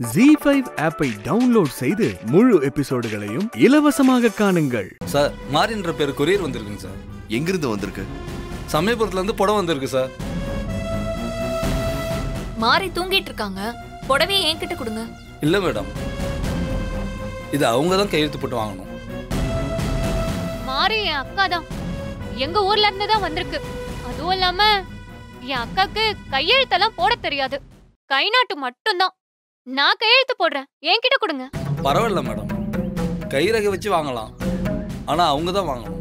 G five ஆப்பை download செய்து முழு எபிசோடுகளையும் இலவசமாக காணுங்கள். சார் மாறின்ற பேர் கொரியர் வந்திருக்குங்க சார். எங்கிருந்து வந்திருக்கு? சமயபுரத்துல இருந்து புடம் வந்திருக்கு சார். மாறி தூங்கிட்டு இருக்காங்க புடவையை என்கிட்ட கொடுங்க. இல்லை மேடம். இது அவங்க தான் கையெழுத்து போட்டு வாங்கணும். மாறி என் அக்கா தான். எங்க ஊர்ல இருந்து தான் வந்திருக்கு. அதுவும் இல்லாம என் அக்காக்கு கையெழுத்தெல்லாம் போட தெரியாது. கை நாட்டு மட்டும்தான். நான் கையெழுத்து போடுறேன். என்கிட்ட கொடுங்க. பரவாயில்ல மேடம். கைரகை வச்சு வாங்கலாம். ஆனால் அவங்க தான் வாங்கணும்.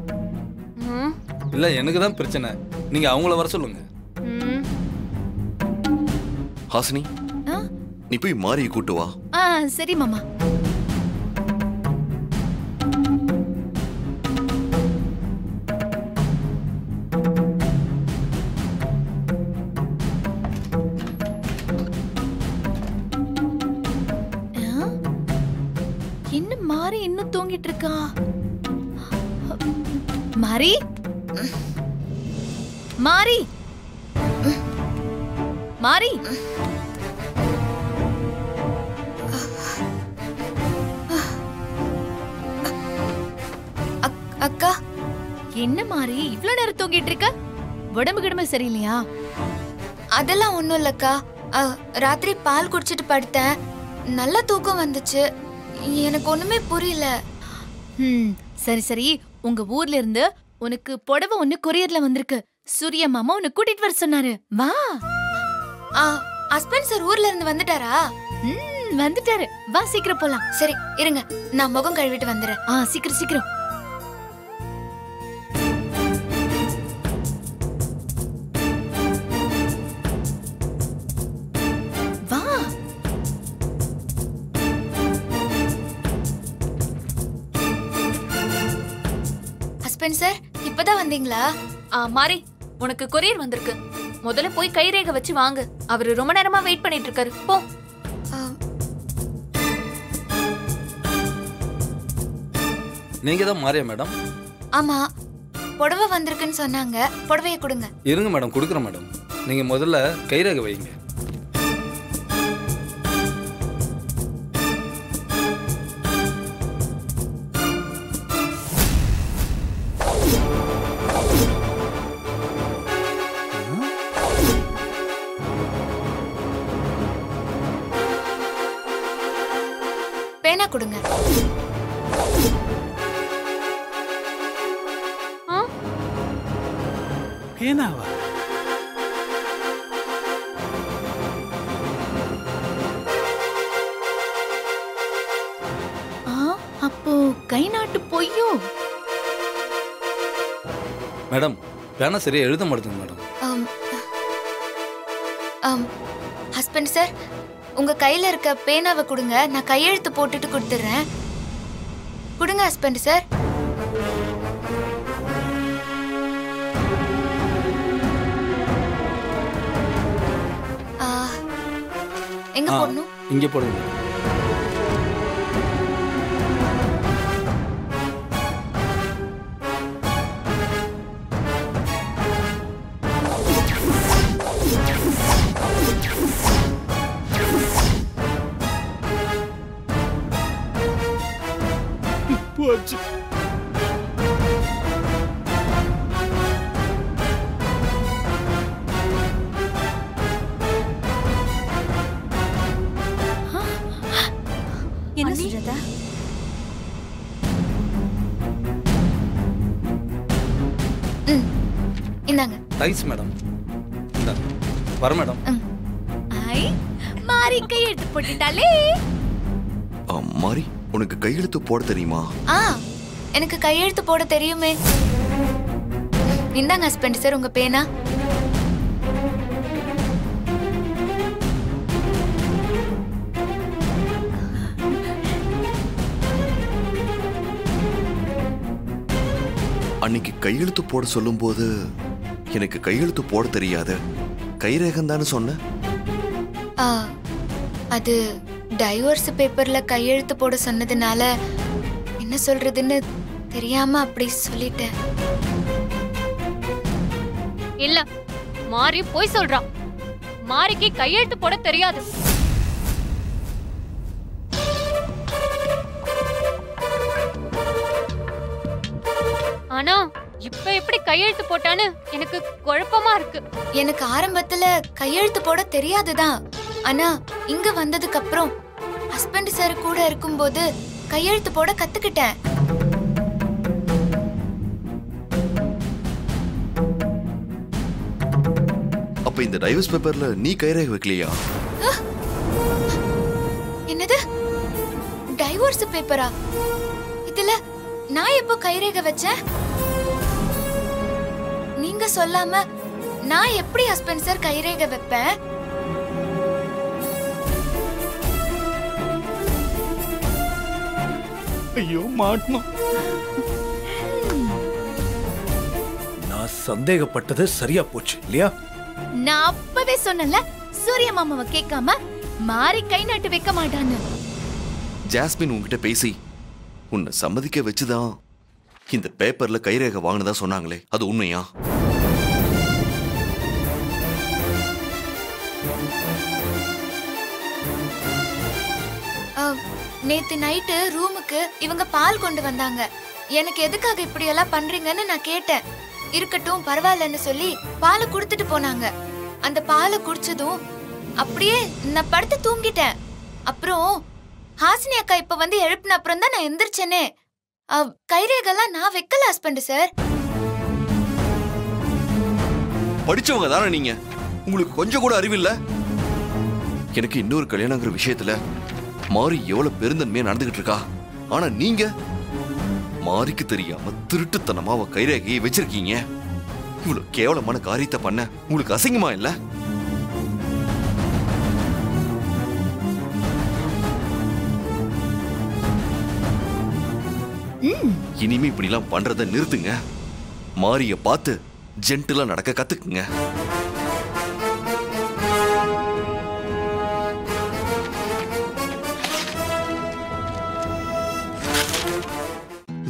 ம், இல்லை எனக்கு தான் பிரச்சனை. நீங்கள் அவங்கள வர சொல்லுங்க. ம். ஹாசினி ஆ? நீ போய் மாரியை கூட்டு வா. ஆ சரி மாமா. இன்னும் இருக்கான். மாரி? மாறி மாறி அக்கா என்ன மாறி இவ்வளவு நேரம் தூங்கிட்டு இருக்க? உடம்பு கிடம்பு சரியில்லையா? அதெல்லாம் ஒண்ணும் இல்லக்கா. ராத்திரி பால் குடிச்சிட்டு படுத்தேன். நல்ல தூக்கம் வந்துச்சு. எனக்கு ஒண்ணுமே புரியல. சரி சரி. உங்க ஊர்ல இருந்து உனக்கு புடவை ஒண்ணு கொரியர்ல வந்திருக்கு. சூர்யா மாமா உன்னை கூட்டிட்டு வர சொன்னாரு. வா. ஆ, ஹஸ்பண்ட் சார் ஊர்ல இருந்து வந்துட்டாரா? ம் வந்துட்டாரு. வா சீக்கிரம் போலாம். சரி இருங்க. நான் முகம் கழுவிட்டு வந்துடுறேன். ஆ சீக்கிரம் சீக்கிரம். ஹஸ்பண்ட் சார் இப்பதான் வந்தீங்களா? ஆ மாறி. உனக்கு கொரியர் வந்திருக்கு. முதல்ல போய் கைரேகை வச்சு வாங்கு. அவரு ரொம்ப நேரமா வெயிட் பண்ணிட்டு இருக்காரு போ. ஆ, நீங்கள் தான் மாறியா மேடம் ஆமா. புடவை வந்திருக்குன்னு சொன்னாங்க. புடவைய கொடுங்க. இருங்க மேடம் கொடுக்குறேன் மேடம் நீங்கள் முதல்ல கைரகை வைங்க. பேனா கொடுங்க? பேனாவா அப்போ கை நாட்டு பொய்யோ மேடம் பேனா சரியா எழுத மாட்டேங்குது மேடம் ஆம். ஆம். ஹஸ்பண்ட் சார் உங்க கையில இருக்க பேனாவை கொடுங்க. நான் கையெழுத்து போட்டுட்டு கொடுத்துட்றேன். கொடுங்க ஹஸ்பண்ட் சார் எங்க. போடணும்? இங்கே போடுங்க. போச்சு. என்ன ம். இந்தாங்க. தைஸ் மேடம் இந்தா வர மேடம் ஐ மாறி கை எடுத்து போட்டுட்டாலே ஆ, மாரி உனக்கு கையெழுத்து போட தெரியுமா? ஆ எனக்கு கையெழுத்து போட தெரியுமே. இந்தாங்க ஹஸ்பண்ட் சார் உங்க பேனா. அன்னைக்கு கையெழுத்து போட சொல்லும்போது எனக்கு கையெழுத்து போட தெரியாது? கைரேகம் தானே சொன்ன? ஆ, அது டைவோர்ஸ் பேப்பர்ல கையெழுத்து போட சொன்னதுனால என்ன சொல்றதுன்னு தெரியாம அப்படி சொல்லிட்டேன். இல்ல மாரி போய் சொல்றான். மாரிக்கு கையெழுத்து போட தெரியாது. ஆனா இப்ப எப்படி கையெழுத்து போட்டான்னு எனக்கு குழப்பமா இருக்கு. எனக்கு ஆரம்பத்துல கையெழுத்து போட தெரியாதுதான். ஆனா இங்க வந்ததுக்கு அப்புறம் ஹஸ்பண்ட் சார் கூட இருக்கும்போது கையெழுத்து போட கத்துக்கிட்டேன். அப்ப இந்த டைவர்ஸ் பேப்பர்ல நீ கைரேகை வைக்கலையா? என்னது? டைவோர்ஸ் பேப்பரா இதுல நான் எப்போ கைரேகை வச்சேன்? நீங்க சொல்லாம நான் எப்படி ஹஸ்பண்ட் சார் கைரேகை வைப்பேன்? ஐயோ மாட்மா. நான் சந்தேகப்பட்டது சரியா போச்சு இல்லையா? நான் அப்பவே சொன்னல சூரிய மாமாவை கேட்காம மாறி கை நாட்டு வைக்க மாட்டான்னு. ஜாஸ்மின் உன்கிட்ட பேசி உன்னை சம்மதிக்க வச்சுதான் இந்த பேப்பர்ல கைரேகை வாங்கினதா சொன்னாங்களே அது உண்மையா? நேத்து நைட்டு ரூமுக்கு இவங்க பால் கொண்டு வந்தாங்க. எனக்கு எதுக்காக இப்படி எல்லாம் பண்றீங்கன்னு நான் கேட்டேன். இருக்கட்டும் பரவாயில்லன்னு சொல்லி பாலை கொடுத்துட்டு போனாங்க. அந்த பாலை குடிச்சதும் அப்படியே நான் படுத்து தூங்கிட்டேன். அப்புறம் ஹாசினி அக்கா இப்ப வந்து எழுப்பின அப்புறம் தான் நான் எந்திரிச்சேனே. கைரேகெல்லாம் நான் வைக்கல ஹஸ்பண்ட் சார் படிச்சவங்க தானே நீங்க? உங்களுக்கு கொஞ்சம் கூட அறிவில்ல எனக்கு இன்னொரு கல்யாணங்கிற விஷயத்துல மாறி எவ்வளவு பெருந்தன்மையா நடந்துகிட்டு இருக்கா? ஆனா நீங்க மாறிக்கு தெரியாம திருட்டுத்தனமா அவ கைரேகையை வச்சிருக்கீங்க. இவ்வளவு கேவலமான காரியத்தை பண்ண உங்களுக்கு அசிங்கமா இல்ல? இனிமே இப்படிலாம் பண்றத நிறுத்துங்க. மாரிய பார்த்து ஜென்டிலா நடக்க கத்துக்குங்க.